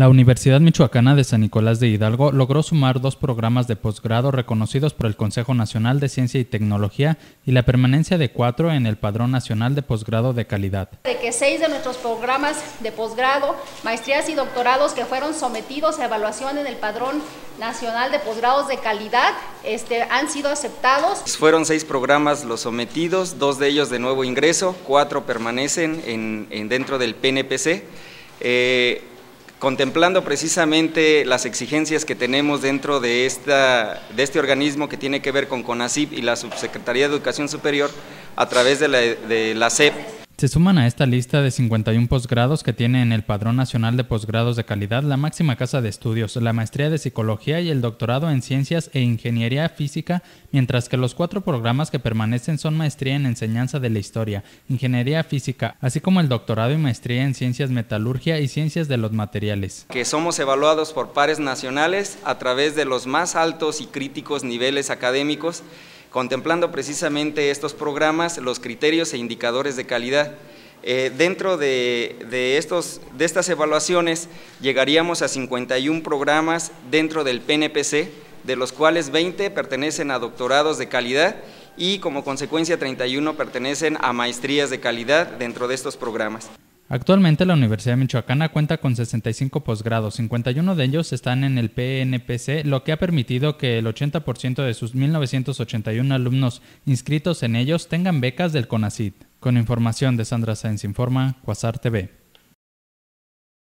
La Universidad Michoacana de San Nicolás de Hidalgo logró sumar dos programas de posgrado reconocidos por el Consejo Nacional de Ciencia y Tecnología y la permanencia de cuatro en el Padrón Nacional de Posgrado de Calidad. De que seis de nuestros programas de posgrado, maestrías y doctorados que fueron sometidos a evaluación en el Padrón Nacional de Posgrados de Calidad este, han sido aceptados. Fueron seis programas los sometidos, dos de ellos de nuevo ingreso, cuatro permanecen en, dentro del PNPC. Eh, contemplando precisamente las exigencias que tenemos dentro de, esta, de este organismo que tiene que ver con CONACIP y la Subsecretaría de Educación Superior a través de la, de la SEP se suman a esta lista de 51 posgrados que tiene en el Padrón Nacional de Posgrados de Calidad la máxima casa de estudios, la maestría de Psicología y el doctorado en Ciencias e Ingeniería Física, mientras que los cuatro programas que permanecen son maestría en Enseñanza de la Historia, Ingeniería Física, así como el doctorado y maestría en Ciencias Metalurgia y Ciencias de los Materiales. Que somos evaluados por pares nacionales a través de los más altos y críticos niveles académicos contemplando precisamente estos programas, los criterios e indicadores de calidad. Eh, dentro de, estos, de estas evaluaciones llegaríamos a 51 programas dentro del PNPC, de los cuales 20 pertenecen a doctorados de calidad y como consecuencia 31 pertenecen a maestrías de calidad dentro de estos programas. Actualmente la Universidad Michoacana cuenta con 65 posgrados, 51 de ellos están en el PNPC, lo que ha permitido que el 80% de sus 1981 alumnos inscritos en ellos tengan becas del CONACYT. Con información de Sandra Sáenz Informa, Quasar TV.